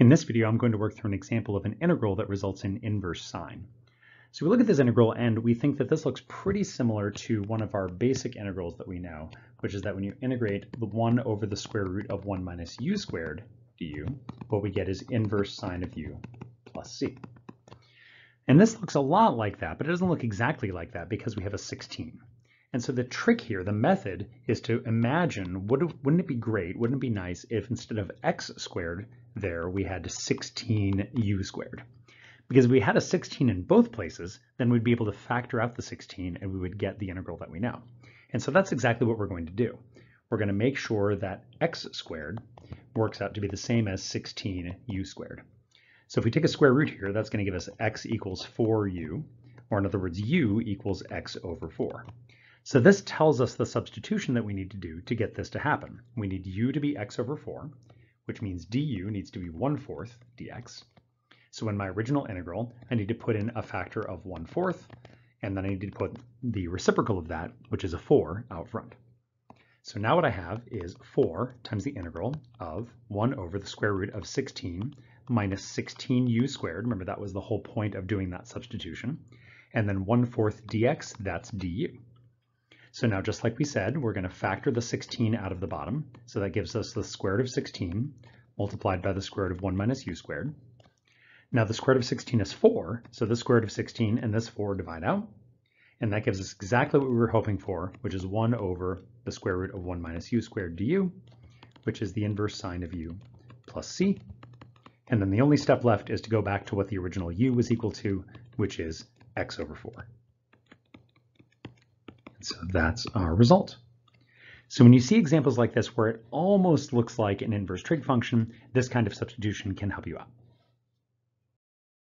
In this video, I'm going to work through an example of an integral that results in inverse sine. So we look at this integral and we think that this looks pretty similar to one of our basic integrals that we know, which is that when you integrate the 1 over the square root of 1 minus u squared du, what we get is inverse sine of u plus c. And this looks a lot like that, but it doesn't look exactly like that because we have a 16. And so the trick here, the method, is to imagine, wouldn't it be great, wouldn't it be nice if instead of x squared there, we had 16u squared? Because if we had a 16 in both places, then we'd be able to factor out the 16 and we would get the integral that we know. And so that's exactly what we're going to do. We're going to make sure that x squared works out to be the same as 16u squared. So if we take a square root here, that's going to give us x equals 4u, or in other words, u equals x over 4. So this tells us the substitution that we need to do to get this to happen. We need u to be x over 4, which means du needs to be 1 fourth dx. So in my original integral, I need to put in a factor of 1 fourth, and then I need to put the reciprocal of that, which is a 4, out front. So now what I have is 4 times the integral of 1 over the square root of 16 minus 16u squared. Remember, that was the whole point of doing that substitution. And then 1 fourth dx, that's du. So now just like we said, we're going to factor the 16 out of the bottom. So that gives us the square root of 16 multiplied by the square root of 1 minus u squared. Now the square root of 16 is 4, so the square root of 16 and this 4 divide out. And that gives us exactly what we were hoping for, which is 1 over the square root of 1 minus u squared du, which is the inverse sine of u plus c. And then the only step left is to go back to what the original u was equal to, which is x over 4. So that's our result. So when you see examples like this where it almost looks like an inverse trig function, this kind of substitution can help you out.